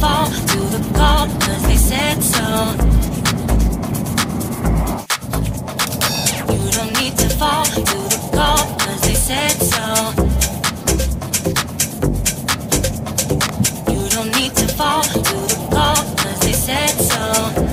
fall to the call cause they said so. You don't need to fall to the call cause they said so. You don't need to fall to the call cause they said so.